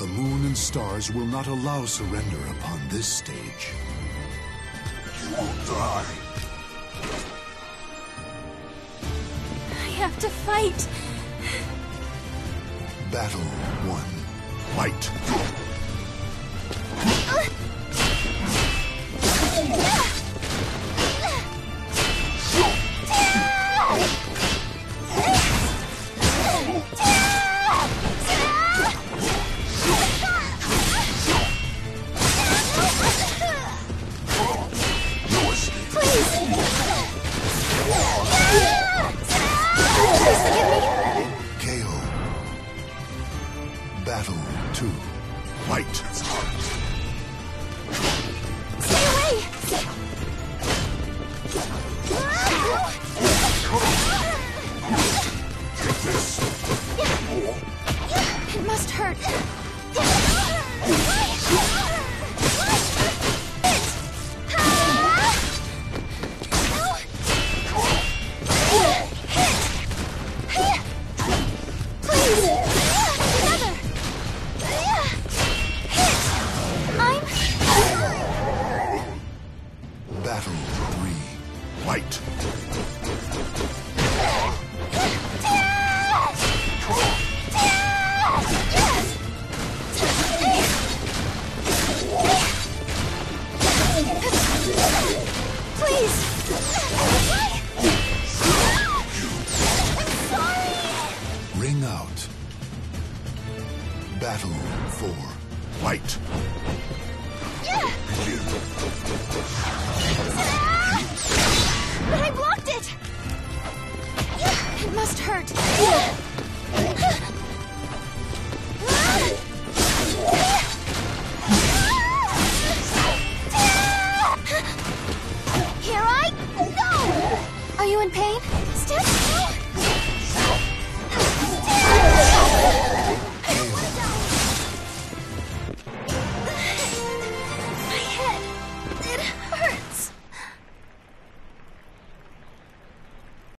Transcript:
The moon and stars will not allow surrender upon this stage. You will die. I have to fight. Battle one. Fight. Please forgive me. KO. Battle two. Fight. Stay away. This. It must hurt. Fight. Please! Ring out. Battle four. Fight. But hurt. Here I go! Are you in pain? Still?